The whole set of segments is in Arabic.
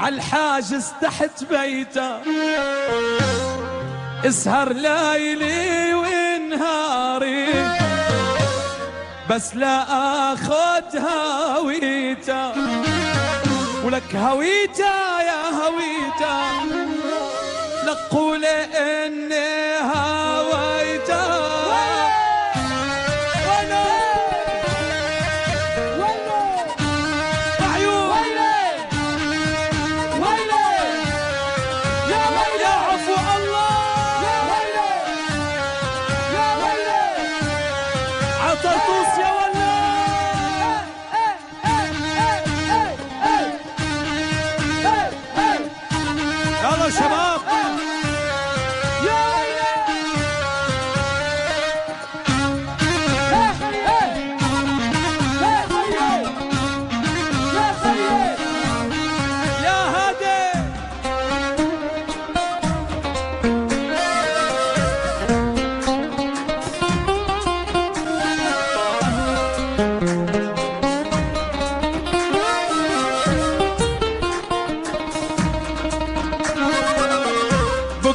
عالحاجز تحت بيته. اسهر ليلي ونهاري بس لا آخذ هويته. ولك هويته يا هويته لقول إني هويته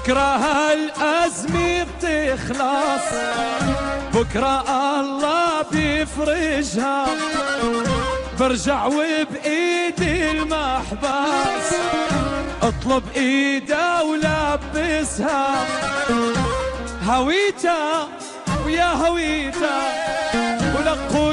بكرة هالأزمة بتخلص بكرة الله بيفرجها. برجع وبإيدي المحبس اطلب إيده ولبسها. هويته ويا هويته ولقول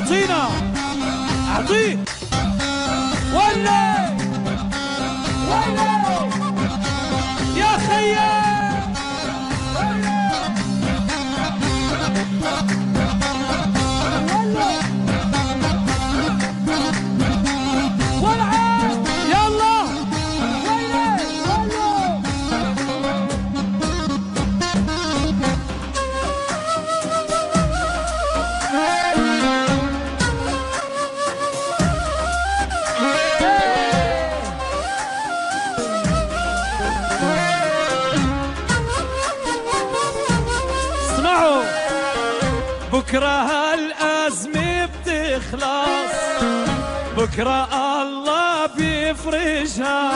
¡Atina! ¡Atina! بكرة هالأزمة بتخلص بكرة الله بيفرجها.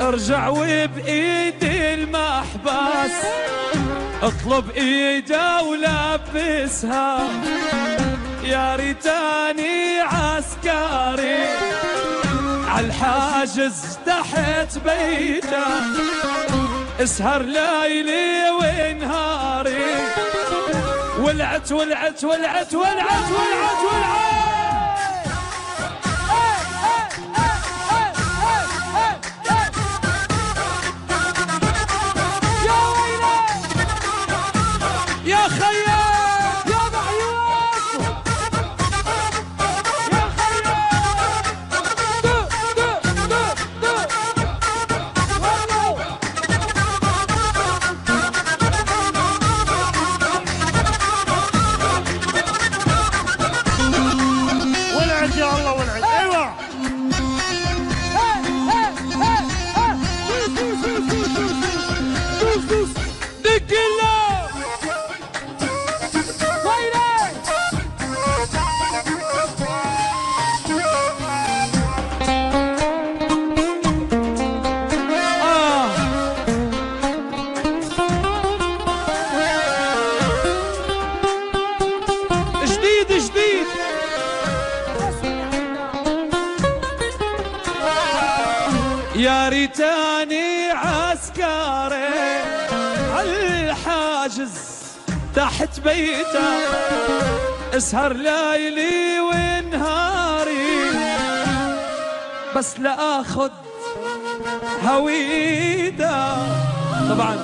ارجع وبإيدي المحبس اطلب ايده ولبسها. يا ريتاني عسكري عالحاجز تحت بيته. اسهر ليلي ونهاري ولعت ولعت ولعت ولعت ولعت ولعت يا يا ريتاني عسكري عالحاجز تحت بيته. اسهر ليلي ونهاري بس لا آخذ هويده طبعا